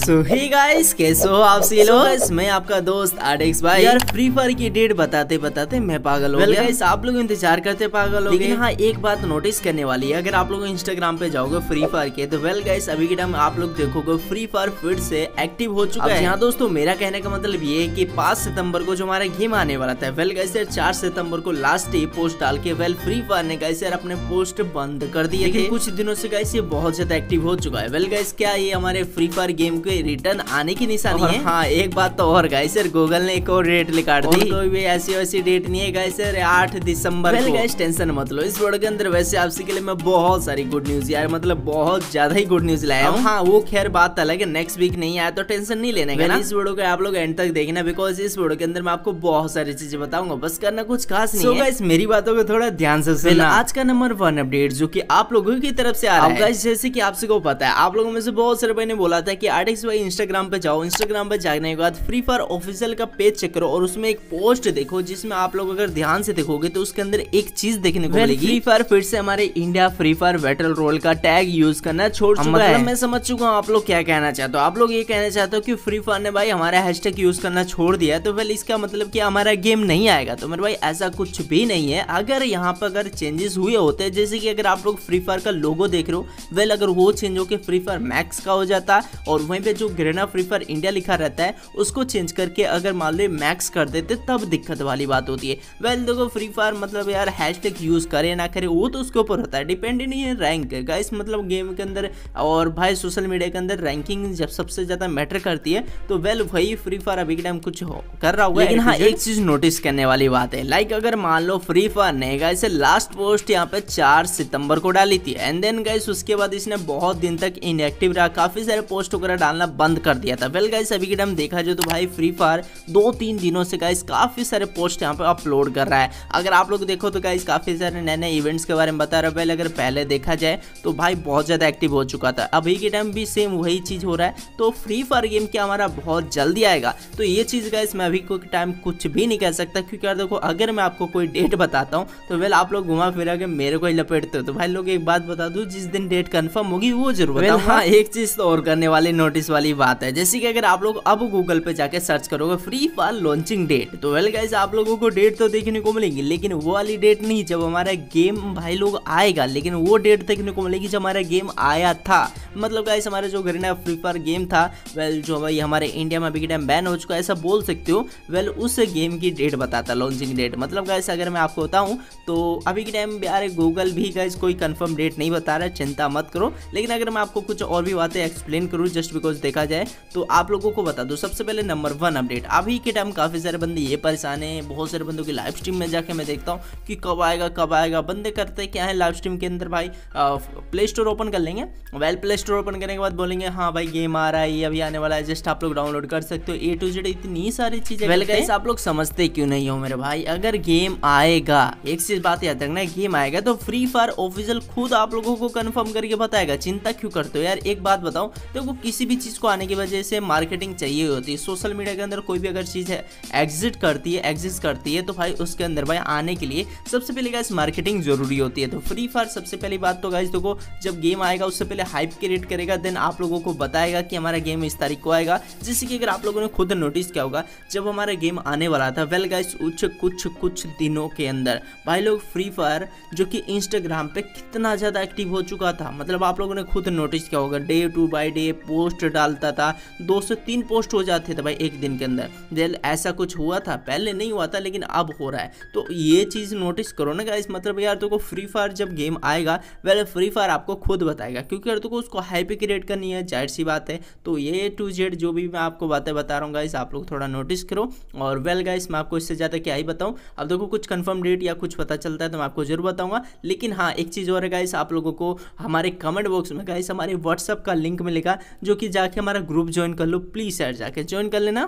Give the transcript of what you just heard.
सो hey guys कैसे हो आप सभी लोग? मैं आपका दोस्त आरएक्स भाई। यार फ्री फायर की डेट बताते बताते मैं पागल हो गया। गाइस आप लोग इंतज़ार करते पागल हो लेकिन हाँ एक बात नोटिस करने वाली है। अगर आप लोग इंस्टाग्राम पे जाओगे फ्री फायर के तो वेल गाइस अभी के टाइम आप लोग देखोगे फ्री फायर फिर से एक्टिव हो चुका है। यहाँ दोस्तों मेरा कहने का मतलब ये है कि पाँच सितंबर को जो हमारा गेम आने वाला था वेल गाइस यार चार सितंबर को लास्ट डे पोस्ट डाल के वेल फ्री फायर ने गाइस यार अपने पोस्ट बंद कर दिए कुछ दिनों से गाइस ये बहुत ज़्यादा एक्टिव हो चुका है। वेल गाइस क्या ये हमारे फ्री फायर गेम के रिटर्न आने की निशानी है। हाँ एक बात तो और गाइस सर गूगल ने एक और डेट निकाल दी। कोई भी ऐसी वैसी डेट नहीं है गाइस सर आठ दिसंबर गाइस टेंशन मत लो। इस वीडियो के अंदर वैसे आपसे के लिए मैं बहुत सारी गुड न्यूज़ यार मतलब बहुत ज़्यादा ही गुड न्यूज़ लाया हूँ। हाँ वो खैर बात अलग है नेक्स्ट वीक नहीं आया तो टेंशन नहीं लेने का इस वीडियो को आप लोग एंड तक देखना बिकॉज़ इस वीडियो के अंदर मैं आपको बहुत सारी चीज़ें बताऊँगा। बस करना कुछ खास नहीं है। गाइस मेरी बातों को थोड़ा ध्यान से सुनना। आज का नंबर वन अपडेट जो की आप लोगों की तरफ़ से आ रहा है। जैसे की आपसे को पता है आप लोगों में से बहुत सारे भाई ने बोला था कि आर्टिक्स भाई इंस्टाग्राम पे जाओ। इंस्टाग्राम पे जाने के बाद फ्री फायर ऑफिशियल का पेज चेक करो और उसमें एक पोस्ट देखो जिसमें आप लोग अगर ध्यान से देखोगे तो उसके अंदर एक चीज़ देखने को मिलेगी। फ्री फायर फिर से हमारे India Free Fire battle royale का टैग यूज़ करना छोड़ चुका मतलब है। मैं समझ चुका हूँ आप लोग क्या कहना चाहते हो। आप लोग ये कहना चाहते हो कि फ्री फायर ने भाई हमारा हैशटैग यूज़ करना छोड़ दिया तो वेल इसका मतलब कि हमारा गेम नहीं आएगा। तो मेरे भाई ऐसा कुछ भी नहीं है। अगर यहाँ पर अगर चेंजेस हुए होते हैं जैसे कि अगर आप लोग फ्री फायर का लोगो देख रहे हो वेल अगर वो चेंज होकर फ्री फायर मैक्स का हो जाता और वहीं पे जो ग्रेना फ्री फायर इंडिया लिखा रहता है उसको चेंज करके अगर मान लो मैक्स कर देते तब दिक्कत वाली बात होती है। वेल देखो फ्री फायर मतलब यार हैशटैग यूज़ करे ना करे वो तो उसके ऊपर होता है। डिपेंड नहीं है रैंक गाइस मतलब गेम के अंदर और भाई सोशल मीडिया के अंदर रैंकिंग जब सबसे ज़्यादा मैटर करती है तो वेल वही फ्री फायर अभी के टाइम कुछ हो कर रहा होगा लेकिन हाँ एक चीज़ नोटिस करने वाली बात है। लाइक अगर मान लो फ्री फायर ने गाइस लास्ट पोस्ट यहाँ पे चार सितंबर को डाली थी। एंड देन गाइस उसके बाद इसने बहुत दिन तक इनएक्टिव रहा। काफ़ी सारे पोस्ट वगैरह डालना बंद कर दिया था। वेल गाइस अभी के टाइम देखा जाए तो भाई फ्री फायर दो तीन दिनों से गाइस काफ़ी सारे पोस्ट यहाँ पे अपलोड कर रहा है। अगर आप लोग देखो तो गाइस काफ़ी सारे नए नए इवेंट्स के बारे में बता रहा पहले अगर पहले देखा जाए तो भाई बहुत ज़्यादा एक्टिव हो चुका था। अभी के टाइम भी सेम वही चीज़ हो रहा है। तो फ्री फायर गेम क्या हमारा बहुत जल्दी आएगा? तो ये चीज़ गाइस मैं अभी कोई टाइम कुछ भी नहीं कह सकता क्योंकि यार देखो अगर मैं आपको कोई डेट बताता हूँ तो वेल आप लोग घुमा फिरा के मेरे को ही लपेटते हो। तो भाई लोग एक बात बता दू जिस दिन डेट कंफर्म होगी वो ज़रूर हाँ एक चीज़ तो और करने वाले नोटिस वाली बात है। जैसे कि अगर आप लोग अब गूगल पे जाके सर्च करोगे फ्री फायर लॉन्चिंग डेट तो वेल गाइस आप लोगों को डेट तो देखने को मिलेगी, लेकिन वो वाली डेट नहीं, जब हमारा गेम भाई लोग आएगा, लेकिन वो डेट देखने को मिलेगी जब हमारा गेम आया था। मतलब गाइस हमारे जो गरीना फ्री फायर गेम था वेल जो भाई हमारे इंडिया में अभी के टाइम बैन हो चुका है, ऐसा बोल सकते हो वेल उस गेम की डेट बताता लॉन्चिंग डेट मतलब गाइस अगर मैं आपको बताऊँ तो अभी के टाइम यार गूगल भी गाइस कोई कंफर्म डेट नहीं बता रहा है, चिंता मत करो। लेकिन अगर मैं आपको कुछ और भी बातें एक्सप्लेन करूँ जस्ट बिकॉज़ देखा जाए तो आप लोगों को बता दो सबसे पहले नंबर वन अपडेट अभी के टाइम काफ़ी सारे बंदे ये परेशान है बहुत सारे बंदों की लाइव स्ट्रीम में जाके मैं देखता हूँ कि कब आएगा कब आएगा बंदे करते क्या है लाइव स्ट्रीम के अंदर भाई? प्ले स्टोर ओपन कर लेंगे। वेल प्ले स्टोर ओपन करने के बाद बोलेंगे हाँ भाई गेम आ रहा है ये अभी आने वाला है जस्ट आप लोग डाउनलोड कर सकते हो। ए टू जेड इतनी सारी चीज़ें वेल गाइस आप लोग समझते क्यों नहीं हो मेरे भाई? अगर गेम आएगा एक चीज़ बात याद रखना गेम आएगा तो फ्री फायर ऑफिशियल खुद आप लोगों को कंफर्म करके बताएगा। चिंता क्यों करते हो? यार एक बात बताओ देखो किसी भी चीज़ को आने की वजह से मार्केटिंग चाहिए होती है। सोशल मीडिया के अंदर कोई भी अगर चीज़ है एग्जिट करती है एग्जिस्ट करती है तो भाई उसके अंदर भाई आने के लिए सबसे पहले गाइस मार्केटिंग ज़रूरी होती है। तो फ्री फायर सबसे पहली बात तो गाइस देखो, जब गेम आएगा, उससे पहले हाइप क्रिएट करेगा देन आप लोगों को बताएगा कि हमारा गेम इस तारीख को आएगा। जिससे कि अगर आप लोगों ने खुद नोटिस किया होगा, जब हमारा गेम आने वाला था वेल गाइस कुछ कुछ कुछ दिनों के अंदर भाई लोग फ्री फायर जो कि इंस्टाग्राम पे कितना ज़्यादा एक्टिव हो चुका था। मतलब आप लोगों ने खुद नोटिस किया होगा day to by day post डालता था। दो से तीन पोस्ट हो जाते थे भाई एक दिन के अंदर। जेल ऐसा कुछ हुआ था? पहले नहीं हुआ था, लेकिन अब हो रहा है। तो ये चीज़ नोटिस करो ना गाइस मतलब यार तो फ्री फायर जब गेम आएगा वेल फ्री फायर आपको खुद बताएगा। क्योंकि यार तो उसको हाइप क्रिएट करनी है, ज़ाहिर सी बात है। तो ये टू जेड जो भी मैं आपको बातें बता रहा हूँ गाइस आप लोग थोड़ा नोटिस करो। और वेल गाइस मैं आपको इससे ज़्यादा क्या ही बताऊँ। अब देखो कुछ कंफर्म डेट या कुछ पता चलता है तो मैं आपको ज़रूर बताऊँगा। लेकिन हाँ एक चीज़ और है गाइस आप लोगों को हमारे कमेंट बॉक्स में गाइस हमारे व्हाट्सअप का लिंक मिलेगा, जो कि जाके हमारा ग्रुप ज्वाइन कर लो प्लीज़ यार जाके ज्वाइन कर लेना।